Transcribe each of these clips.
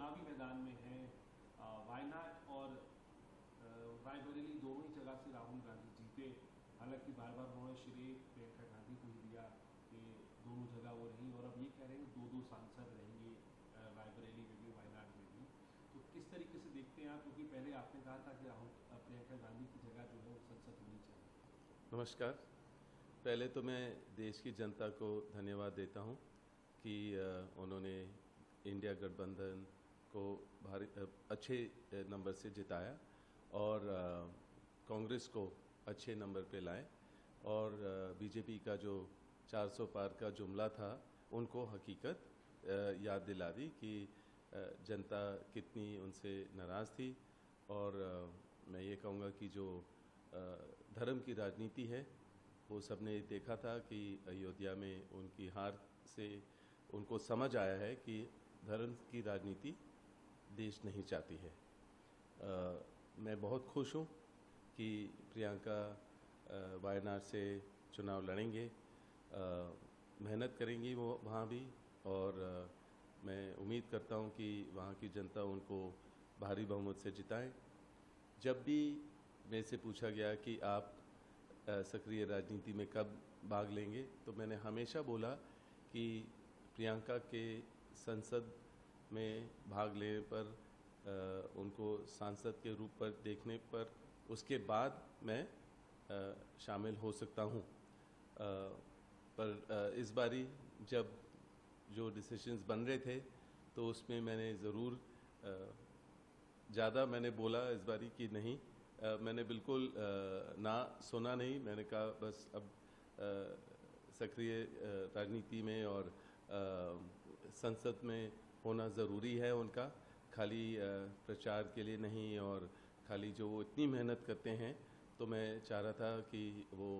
चुनावी मैदान में हैं वायनाड और रायबरेली दोनों ही जगह से राहुल गांधी जीते? हालाँकि बार बार उन्होंने श्रेय प्रियंका गांधी को ही दिया कि दोनों जगह वो रही और अब ये कह रहे हैं दो दो सांसद रहेंगे रायबरेली में भी वायनाड में भी तो किस तरीके से देखते हैं आप? क्योंकि पहले आपने कहा था कि राहुल प्रियंका गांधी की जगह जो है वो संसद होनी चाहिए। नमस्कार। पहले तो मैं देश की जनता को धन्यवाद देता हूँ कि उन्होंने इंडिया गठबंधन को भारी अच्छे नंबर से जिताया और कांग्रेस को अच्छे नंबर पे लाए और बीजेपी का जो 400 पार का जुमला था, उनको हकीकत याद दिला दी कि जनता कितनी उनसे नाराज़ थी और मैं ये कहूँगा कि जो धर्म की राजनीति है, वो सबने देखा था कि अयोध्या में उनकी हार से उनको समझ आया है कि धर्म की राजनीति देश नहीं चाहती है। अ, मैं बहुत खुश हूँ कि प्रियंका वायनाड से चुनाव लड़ेंगे। मेहनत करेंगी वो वहाँ भी और अ, मैं उम्मीद करता हूँ कि वहाँ की जनता उनको भारी बहुमत से जिताएँ। जब भी मेरे से पूछा गया कि आप सक्रिय राजनीति में कब भाग लेंगे तो मैंने हमेशा बोला कि प्रियंका के संसद में भाग लेने पर अ, उनको सांसद के रूप पर देखने पर उसके बाद मैं अ, शामिल हो सकता हूँ। पर इस बारी जब जो डिसीशंस बन रहे थे तो उसमें मैंने ज़रूर ज़्यादा मैंने बोला इस बारी कि नहीं अ, मैंने बिल्कुल अ, ना सुना नहीं। मैंने कहा बस अब सक्रिय राजनीति में और संसद में होना ज़रूरी है उनका खाली प्रचार के लिए नहीं और खाली जो वो इतनी मेहनत करते हैं तो मैं चाह रहा था कि वो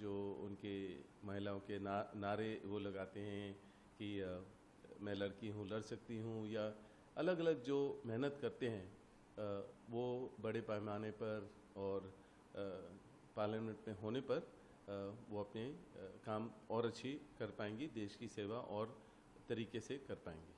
जो उनके महिलाओं के ना, नारे वो लगाते हैं कि मैं लड़की हूँ लड़ सकती हूँ या अलग अलग जो मेहनत करते हैं वो बड़े पैमाने पर और पार्लियामेंट में होने पर वो अपने काम और अच्छी कर पाएँगी देश की सेवा और तरीके से कर पाएँगी।